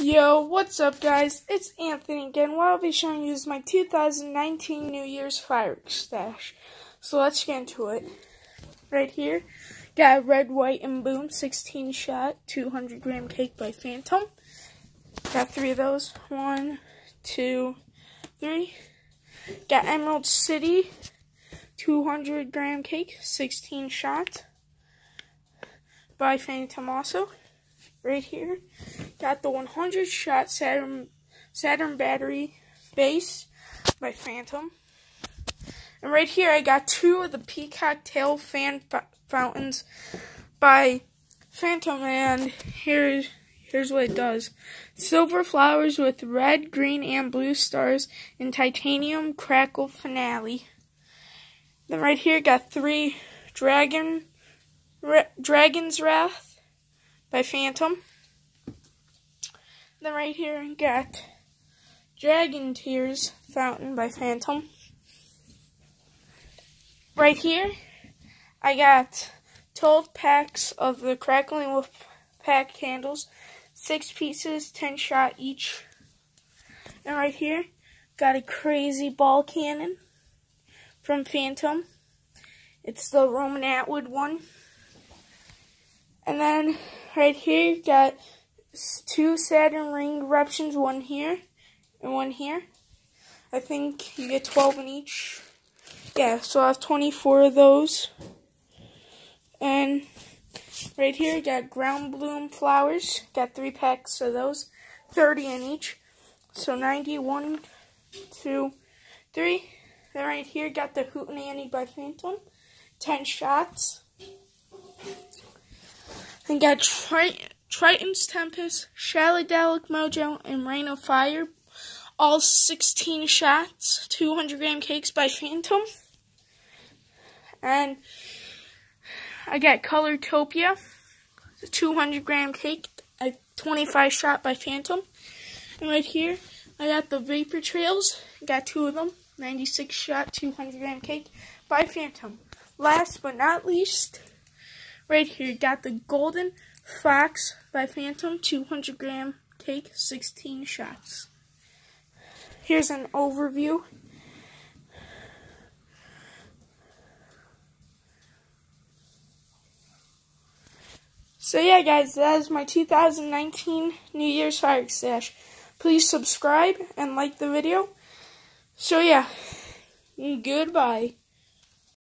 Yo, what's up guys? It's Anthony again. What I'll be showing you is my 2019 New Year's fireworks stash. So let's get into it. Right here, got Red, White, and Boom 16 shot 200 gram cake by Phantom. Got three of those. One, two, three. Got Emerald City 200 gram cake 16 shot by Phantom also right here. Got the 100 shot Saturn Saturn battery base by Phantom. And right here I got two of the Peacock Tail fan fountains by Phantom and here's here's what it does. Silver flowers with red, green, and blue stars in titanium crackle finale. Then right here got three dragon Dragon's Wrath by Phantom. Then right here I got Dragon Tears Fountain by Phantom. Right here I got 12 packs of the Crackling Wolf pack candles, 6 pieces, 10 shot each. And right here got a crazy ball cannon from Phantom. It's the Roman Atwood one. And then right here, got two Saturn ring eruptions, one here and one here. I think you get 12 in each. Yeah, so I have 24 of those. And right here, got ground bloom flowers. Got three packs of those, 30 in each. So 91, 2, 3. Then right here, got the Hootenanny by Phantom, 10 shots. And got Triton's Tempest, Shallydalic Mojo, and Rain of Fire. All 16 shots, 200 gram cakes by Phantom. And I got Colortopia, 200 gram cake, a 25 shot by Phantom. And right here, I got the Vapor Trails, got two of them, 96 shot, 200 gram cake by Phantom. Last but not least, Right here, got the Golden Fox by Phantom, 200 gram cake, 16 shots. Here's an overview. So yeah, guys, that is my 2019 New Year's Fire Stash. Please subscribe and like the video. So yeah, goodbye.